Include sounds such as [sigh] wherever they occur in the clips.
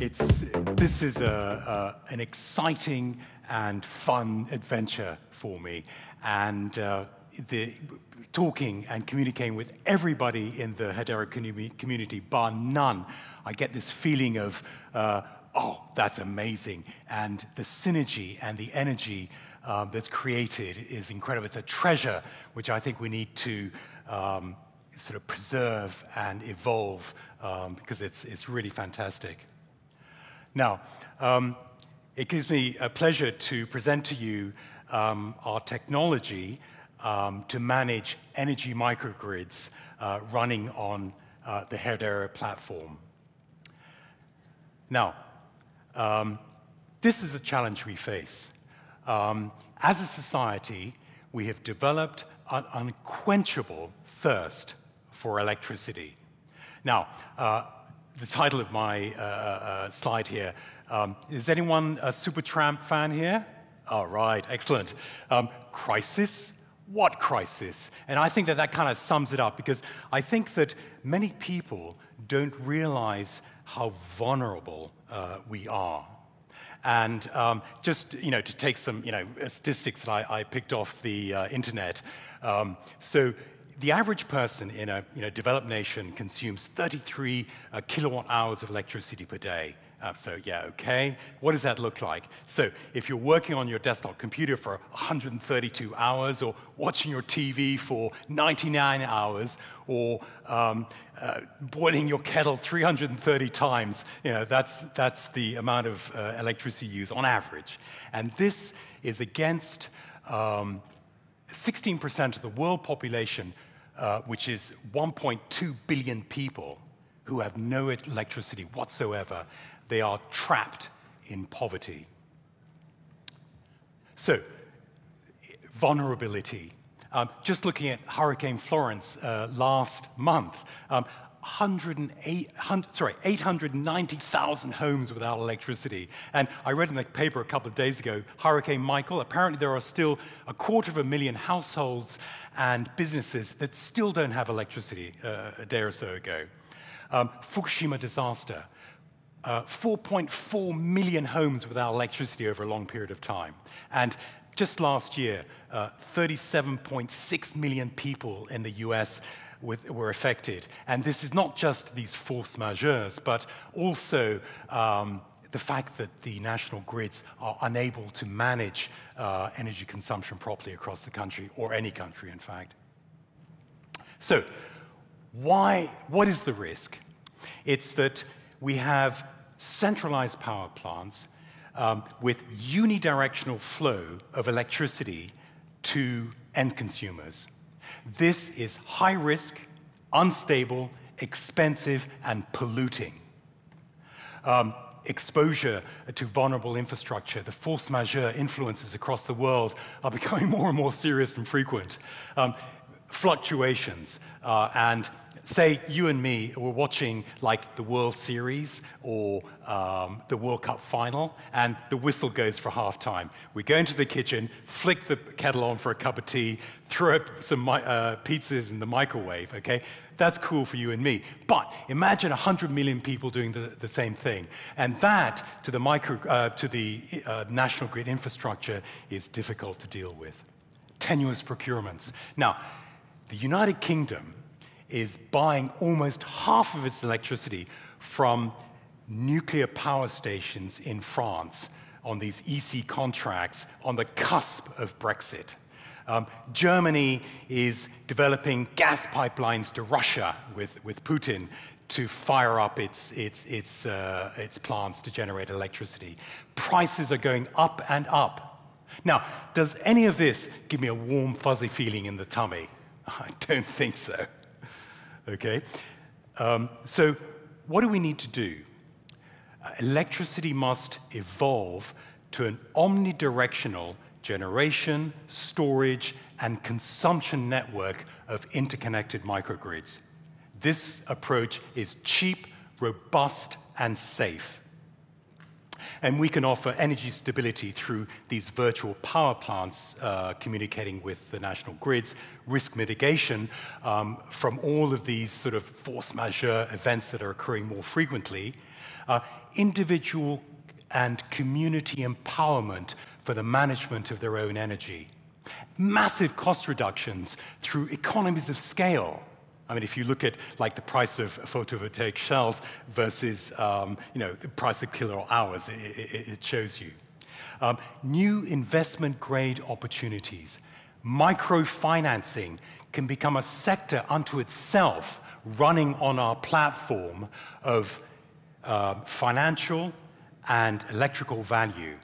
it's, this is a, a, an exciting and fun adventure for me. And uh, the, talking and communicating with everybody in the Hedera community, bar none, I get this feeling of, uh, oh, that's amazing. And the synergy and the energy um, that's created is incredible. It's a treasure which I think we need to um, sort of preserve and evolve um, because it's, it's really fantastic. Now, um, it gives me a pleasure to present to you um, our technology um, to manage energy microgrids uh, running on uh, the Hedera platform. Now, um, this is a challenge we face. Um, as a society, we have developed an unquenchable thirst for electricity. Now, uh, the title of my uh, uh, slide here um, is anyone a Supertramp fan here? All right, excellent. Um, crisis? What crisis? And I think that that kind of sums it up because I think that many people don't realize how vulnerable uh, we are. And um, just you know, to take some you know statistics that I, I picked off the uh, internet. Um, so the average person in a you know, developed nation consumes 33 uh, kilowatt hours of electricity per day. Uh, so yeah, okay. What does that look like? So if you're working on your desktop computer for 132 hours, or watching your TV for 99 hours, or um, uh, boiling your kettle 330 times, you know, that's, that's the amount of uh, electricity used on average. And this is against 16% um, of the world population, uh, which is 1.2 billion people who have no electricity whatsoever they are trapped in poverty. So, vulnerability. Um, just looking at Hurricane Florence uh, last month, um, 108, sorry, 890,000 homes without electricity. And I read in the paper a couple of days ago, Hurricane Michael, apparently there are still a quarter of a million households and businesses that still don't have electricity uh, a day or so ago. Um, Fukushima disaster, uh, 4.4 million homes without electricity over a long period of time. And just last year, uh, 37.6 million people in the US with, were affected. And this is not just these force majeures, but also um, the fact that the national grids are unable to manage uh, energy consumption properly across the country, or any country, in fact. So, why, what is the risk? It's that we have centralized power plants um, with unidirectional flow of electricity to end consumers. This is high risk, unstable, expensive, and polluting. Um, exposure to vulnerable infrastructure, the force majeure influences across the world are becoming [laughs] more and more serious and frequent. Um, fluctuations uh, and say you and me were watching like the World Series or um, the World Cup final, and the whistle goes for halftime. We go into the kitchen, flick the kettle on for a cup of tea, throw up some uh, pizzas in the microwave, okay? That's cool for you and me. But imagine 100 million people doing the, the same thing. And that, to the, micro, uh, to the uh, national grid infrastructure, is difficult to deal with. Tenuous procurements. Now, the United Kingdom is buying almost half of its electricity from nuclear power stations in France on these EC contracts on the cusp of Brexit. Um, Germany is developing gas pipelines to Russia with, with Putin to fire up its, its, its, uh, its plants to generate electricity. Prices are going up and up. Now, does any of this give me a warm, fuzzy feeling in the tummy? [laughs] I don't think so. Okay? Um, so, what do we need to do? Uh, electricity must evolve to an omnidirectional generation, storage, and consumption network of interconnected microgrids. This approach is cheap, robust, and safe. And we can offer energy stability through these virtual power plants uh, communicating with the national grids, risk mitigation um, from all of these sort of force majeure events that are occurring more frequently, uh, individual and community empowerment for the management of their own energy. Massive cost reductions through economies of scale I mean, if you look at like the price of photovoltaic cells versus um, you know the price of kilowatt hours, it, it, it shows you. Um, new investment grade opportunities, microfinancing can become a sector unto itself, running on our platform of uh, financial and electrical value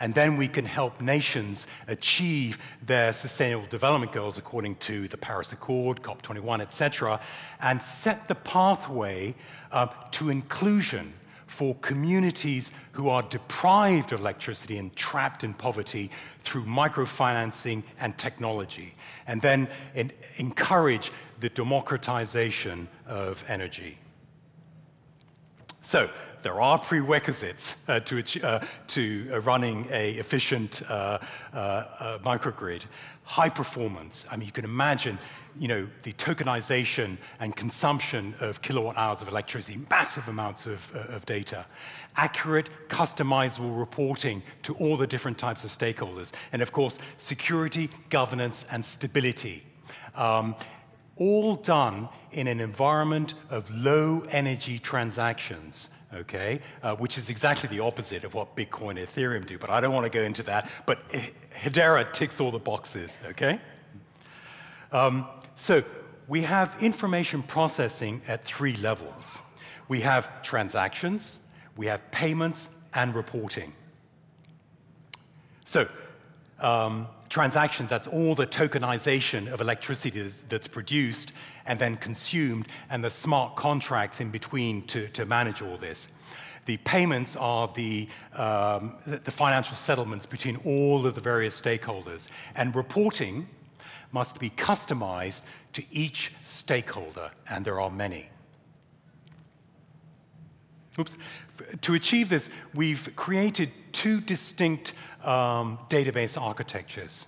and then we can help nations achieve their sustainable development goals according to the Paris Accord, COP21, et cetera, and set the pathway uh, to inclusion for communities who are deprived of electricity and trapped in poverty through microfinancing and technology, and then encourage the democratization of energy. So, there are prerequisites uh, to, uh, to uh, running a efficient uh, uh, microgrid. High performance. I mean, you can imagine, you know, the tokenization and consumption of kilowatt hours of electricity, massive amounts of, of data. Accurate, customizable reporting to all the different types of stakeholders. And of course, security, governance, and stability. Um, all done in an environment of low energy transactions okay, uh, which is exactly the opposite of what Bitcoin and Ethereum do, but I don't want to go into that. But Hedera ticks all the boxes, okay? Um, so we have information processing at three levels. We have transactions, we have payments, and reporting. So um, transactions, that's all the tokenization of electricity that's produced and then consumed, and the smart contracts in between to, to manage all this. The payments are the, um, the financial settlements between all of the various stakeholders, and reporting must be customized to each stakeholder, and there are many. Oops. To achieve this, we've created two distinct um, database architectures.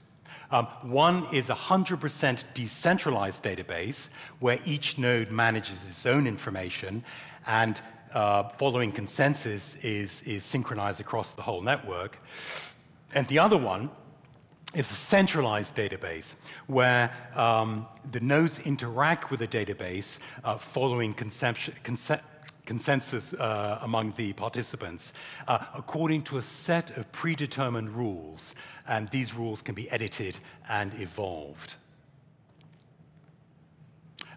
Um, one is a 100% decentralized database where each node manages its own information and uh, following consensus is, is synchronized across the whole network. And the other one is a centralized database where um, the nodes interact with the database uh, following conce consensus uh, among the participants uh, according to a set of predetermined rules, and these rules can be edited and evolved.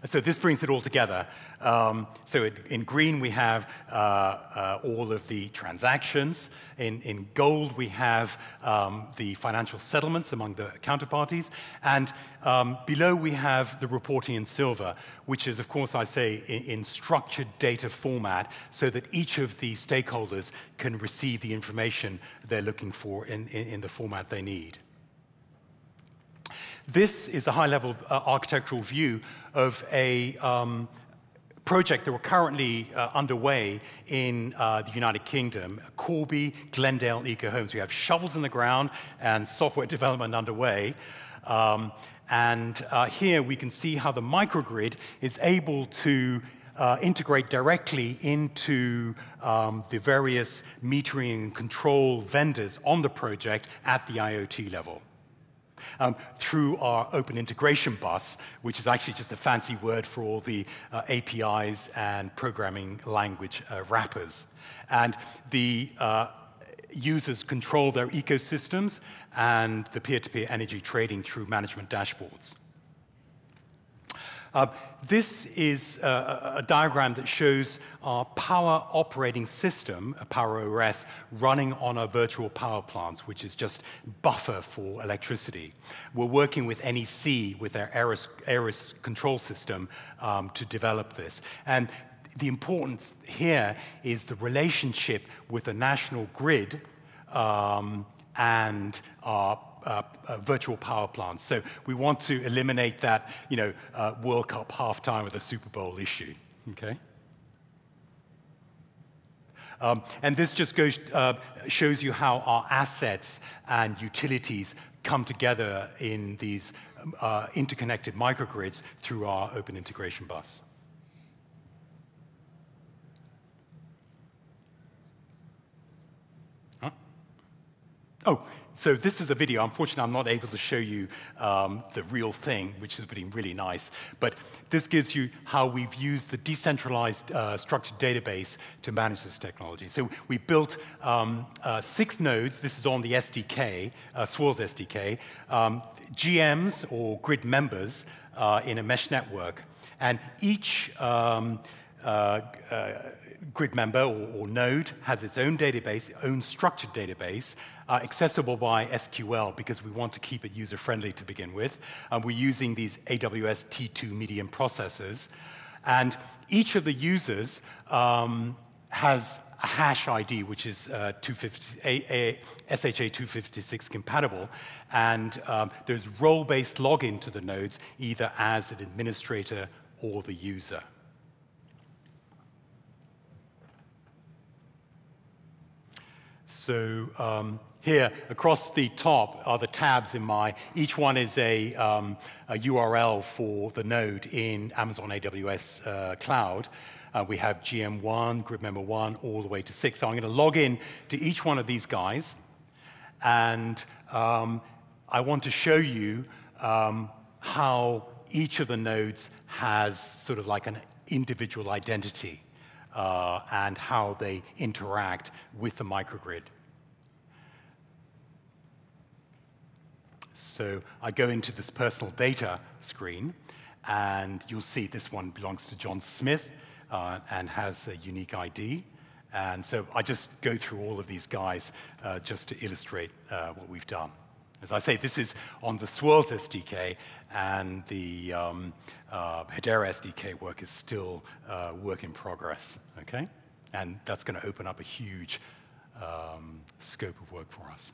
So this brings it all together. Um, so in, in, green, we have uh, uh, all of the transactions. In, in gold, we have um, the financial settlements among the counterparties. And um, below, we have the reporting in silver, which is, of course, I say, in, in structured data format so that each of the stakeholders can receive the information they're looking for in, in the format they need. This is a high-level uh, architectural view of a um, project that we're currently uh, underway in uh, the United Kingdom, Corby Glendale Eco Homes. We have shovels in the ground and software development underway. Um, and uh, here we can see how the microgrid is able to uh, integrate directly into um, the various metering and control vendors on the project at the IoT level um, through our open integration bus, which is actually just a fancy word for all the uh, APIs and programming language uh, wrappers. And the uh, users control their ecosystems and the peer-to-peer -peer energy trading through management dashboards. Uh, this is a, a, diagram that shows our power operating system, a Power OS, running on our virtual power plants, which is just buffer for electricity. We're working with NEC, with their ARES, ARES control system, um, to develop this. And the importance here is the relationship with the national grid um, and our uh, uh, virtual power plants. So we want to eliminate that, you know, uh, World Cup halftime with a Super Bowl issue. Okay. Um, and this just goes, uh, shows you how our assets and utilities come together in these uh, interconnected microgrids through our open integration bus. Huh? Oh, so this is a video. Unfortunately, I'm not able to show you um, the real thing, which is really, really nice. But this gives you how we've used the decentralized uh, structured database to manage this technology. So we built um, uh, six nodes. This is on the SDK, uh, Swirlds SDK, um, GMs or grid members uh, in a mesh network. And each um, uh, uh, grid member or, or, node has its own database, its own structured database, uh, accessible by SQL because we want to keep it user-friendly to begin with. we're using these AWS T2 medium processors. And each of the users um, has a hash ID, which is uh, 250, a, a SHA 256 compatible, and um, there's role-based login to the nodes, either as an administrator or the user. So um, here, across the top are the tabs in my, each one is a, um, a URL for the node in Amazon AWS uh, Cloud. Uh, we have GM1, grid member 1, all the way to 6. So I'm going to log in to each one of these guys. And um, I want to show you um, how each of the nodes has sort of like an individual identity uh, and how they interact with the microgrid. So I go into this personal data screen, and you'll see this one belongs to John Smith uh, and has a unique ID. And so I just go through all of these guys uh, just to illustrate uh, what we've done. As I say, this is on the Swirlds SDK, and the um, uh, Hedera SDK work is still uh, work in progress, okay? And that's going to open up a huge um, scope of work for us.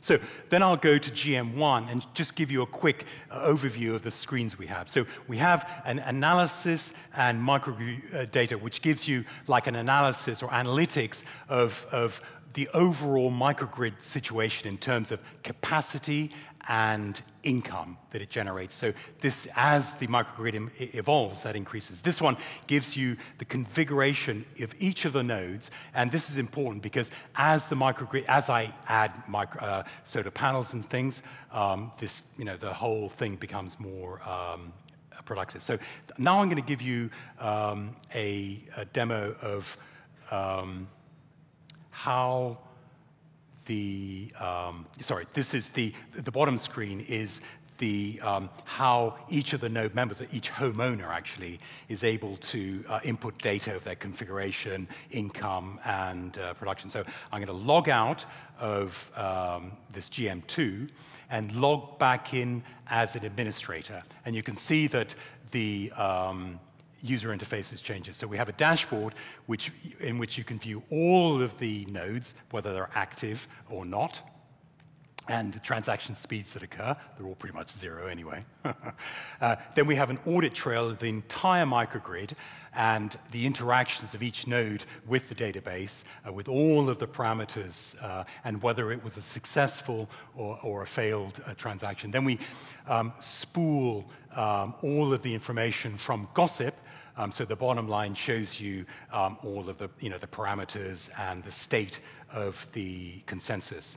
So then I'll go to GM1 and just give you a quick uh, overview of the screens we have. So we have an analysis and microdata, uh, which gives you like an analysis or analytics of, of the overall microgrid situation in terms of capacity and income that it generates. So this, as the microgrid evolves, that increases. This one gives you the configuration of each of the nodes, and this is important because as the microgrid, as I add micro, uh, solar panels and things, um, this, you know, the whole thing becomes more um, productive. So now I'm going to give you um, a, a, demo of um, how the, um, sorry, this is the, the bottom screen is the, um, how each of the node members, each homeowner actually, is able to uh, input data of their configuration, income, and uh, production. So I'm going to log out of um, this GM2 and log back in as an administrator. And you can see that the, um, user interfaces changes. So we have a dashboard which, in which you can view all of the nodes, whether they're active or not, and the transaction speeds that occur. They're all pretty much zero anyway. [laughs] uh, then we have an audit trail of the entire microgrid and the interactions of each node with the database, uh, with all of the parameters, uh, and whether it was a successful or, or a failed uh, transaction. Then we um, spool um, all of the information from Gossip um, so the bottom line shows you um, all of the, you know, the parameters and the state of the consensus.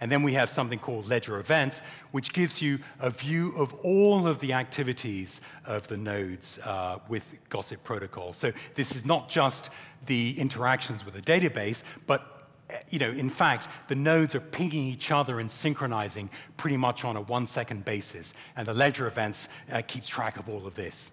And then we have something called ledger events, which gives you a view of all of the activities of the nodes uh, with Gossip Protocol. So this is not just the interactions with the database, but you know, in fact, the nodes are pinging each other and synchronizing pretty much on a one second basis. And the ledger events uh, keeps track of all of this.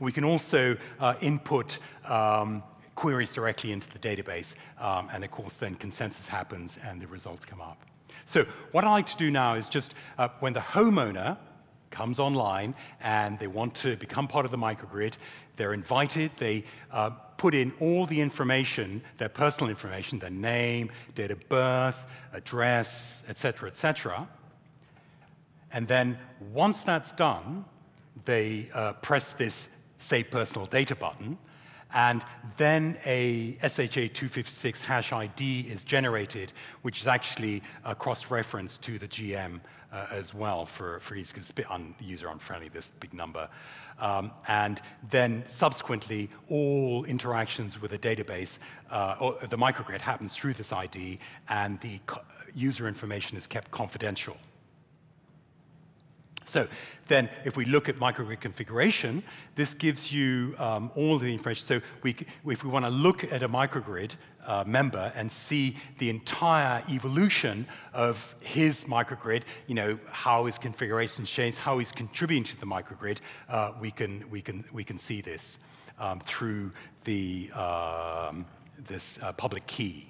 We can also uh, input um, queries directly into the database, um, and of course then consensus happens and the results come up. So what I like to do now is just, uh, when the homeowner comes online and they want to become part of the microgrid, they're invited, they uh, put in all the information, their personal information, their name, date of birth, address, etc., cetera, et cetera. And then once that's done, they uh, press this Save Personal Data button, And then a SHA-256 hash ID is generated, which is actually a cross-reference to the GM uh, as well for, for ease, because it's a bit un, user unfriendly, this big number. Um, and then subsequently, all interactions with the database, uh, or the microgrid happens through this ID, and the user information is kept confidential. So then if we look at microgrid configuration, this gives you um, all the information. So we, if we want to look at a microgrid uh, member and see the entire evolution of his microgrid, you know, how his configuration changes, how he's contributing to the microgrid, uh, we, can, we, can, we can see this um, through the, um, this uh, public key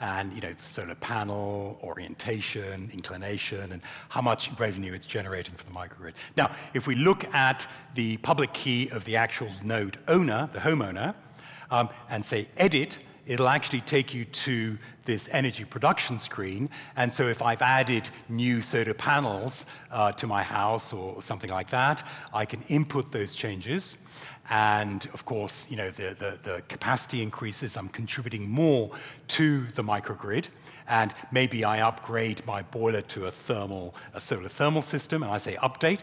and you know, the solar panel, orientation, inclination, and how much revenue it's generating for the microgrid. Now, if we look at the public key of the actual node owner, the homeowner, um, and say edit, it'll actually take you to this energy production screen. And so if I've added new solar panels uh, to my house or something like that, I can input those changes. And of course, you know, the, the, the, capacity increases, I'm contributing more to the microgrid. And maybe I upgrade my boiler to a thermal, a solar thermal system, and I say update.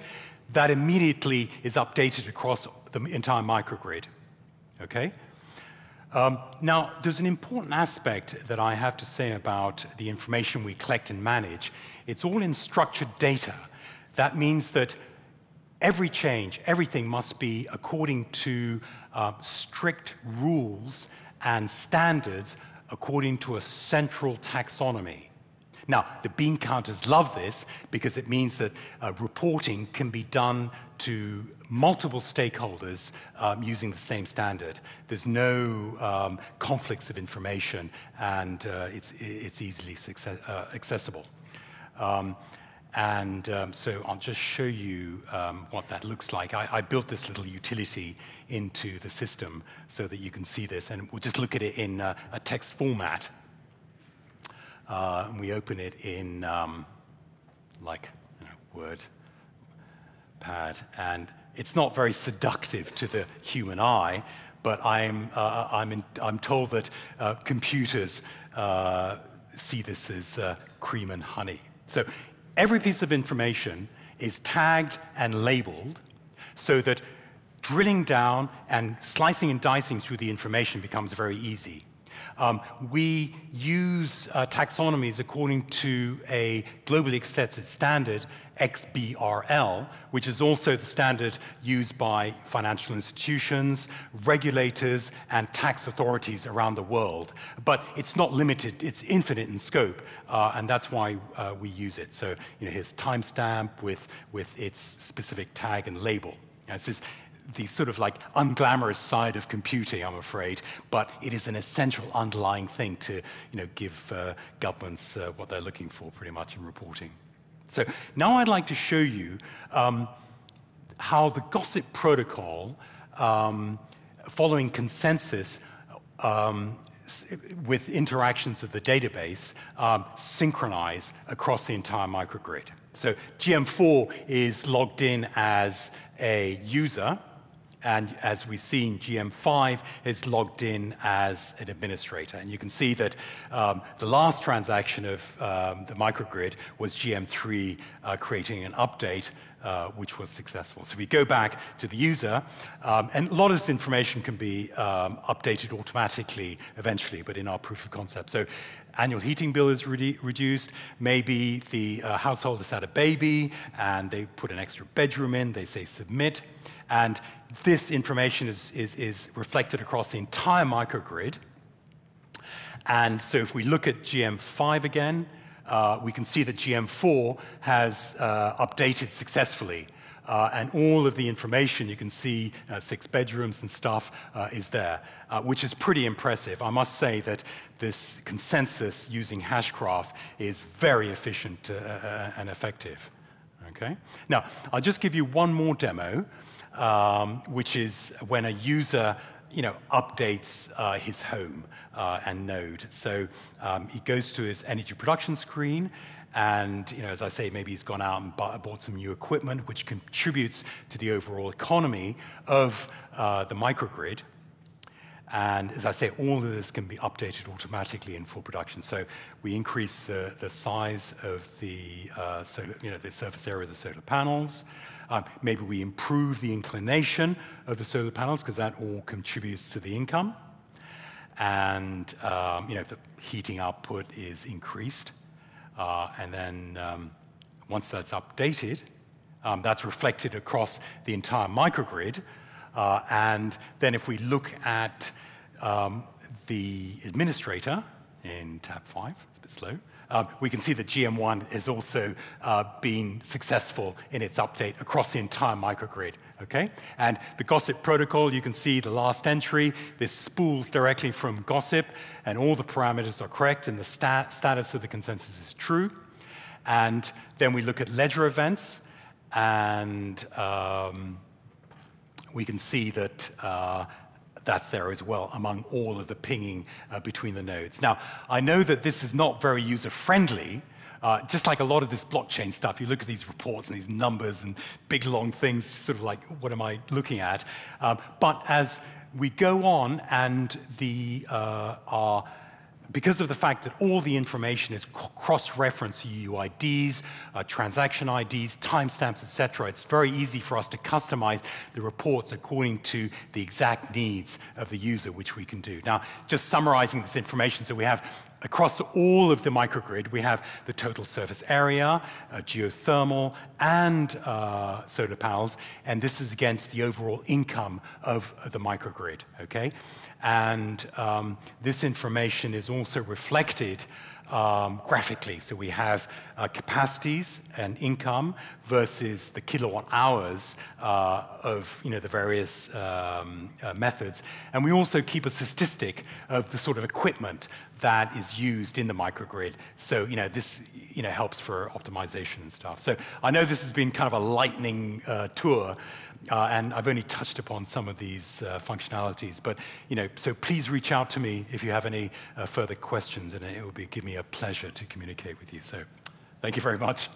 That immediately is updated across the entire microgrid. Okay? Um, now, there's an important aspect that I have to say about the information we collect and manage. It's all in structured data. That means that every change, everything must be according to uh, strict rules and standards according to a central taxonomy. Now, the bean counters love this because it means that uh, reporting can be done to multiple stakeholders um, using the same standard. There's no um, conflicts of information, and uh, it's, it's easily success, uh, accessible. Um, and um, so I'll just show you um, what that looks like. I, I, built this little utility into the system so that you can see this. And we'll just look at it in uh, a text format. Uh, and we open it in um, like you know, Word, Pad. And it's not very seductive to the human eye, but I'm, uh, I'm, in, I'm told that uh, computers uh, see this as uh, cream and honey. So every piece of information is tagged and labeled so that drilling down and slicing and dicing through the information becomes very easy. Um, we use uh, taxonomies according to a globally accepted standard, XBRL, which is also the standard used by financial institutions, regulators, and tax authorities around the world. But it's not limited, it's infinite in scope, uh, and that's why uh, we use it. So you know, here's timestamp with, with its specific tag and label. This is the sort of like unglamorous side of computing, I'm afraid, but it is an essential underlying thing to you know, give uh, governments uh, what they're looking for pretty much in reporting. So now I'd like to show you um, how the gossip protocol, um, following consensus um, with interactions of the database, um, synchronize across the entire microgrid. So GM4 is logged in as a user, and as we've seen, GM5 is logged in as an administrator. And you can see that um, the last transaction of um, the microgrid was GM3 uh, creating an update uh, which was successful. So we go back to the user, um, and a lot of this information can be um, updated automatically eventually, but in our proof of concept. So annual heating bill is re reduced, maybe the uh, household has had a baby, and they put an extra bedroom in, they say submit, and this information is, is, is reflected across the entire microgrid. And so if we look at GM5 again, uh, we can see that GM4 has uh, updated successfully. Uh, and all of the information you can see, uh, six bedrooms and stuff, uh, is there, uh, which is pretty impressive. I must say that this consensus using Hashgraph is very efficient and effective. Okay? Now, I'll just give you one more demo um, which is when a user you know, updates uh, his home uh, and node. So um, he goes to his energy production screen, And you know, as I say, maybe he's gone out and bought some new equipment, which contributes to the overall economy of uh, the microgrid. And as I say, all of this can be updated automatically in full production. So we increase the, the size of the, uh, solar, you know, the surface area of the solar panels. Um, maybe we improve the inclination of the solar panels because that all contributes to the income. And um, you know, the heating output is increased. Uh, and then um, once that's updated, um, that's reflected across the entire microgrid. Uh, and then if we look at um, the administrator in tab 5, it's a bit slow, um, we can see that GM1 has also uh, been successful in its update across the entire microgrid. Okay? And the GOSSIP protocol, you can see the last entry. This spools directly from GOSSIP, and all the parameters are correct, and the stat status of the consensus is true. And then we look at ledger events, and um, we can see that uh, that's there as well among all of the pinging uh, between the nodes. Now, I know that this is not very user-friendly, uh, just like a lot of this blockchain stuff, you look at these reports and these numbers and big long things, sort of like, what am I looking at? Um, but as we go on and the, uh, our because of the fact that all the information is cross-referenced UUIDs, uh, transaction IDs, timestamps, etc., it's very easy for us to customize the reports according to the exact needs of the user, which we can do. Now, just summarizing this information, so we have across all of the microgrid, we have the total surface area, uh, geothermal, and uh, solar panels, and this is against the overall income of the microgrid, okay? And um, this information is also reflected um, graphically. So we have uh, capacities and income versus the kilowatt hours uh, of you know, the various um, uh, methods. And we also keep a statistic of the sort of equipment that is used in the microgrid. So you know, this you know, helps for optimization and stuff. So I know this has been kind of a lightning uh, tour, uh, and I've only touched upon some of these uh, functionalities, but you know, so please reach out to me if you have any uh, further questions, and it will be give me a pleasure to communicate with you. So, thank you very much.